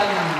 Impresionante. La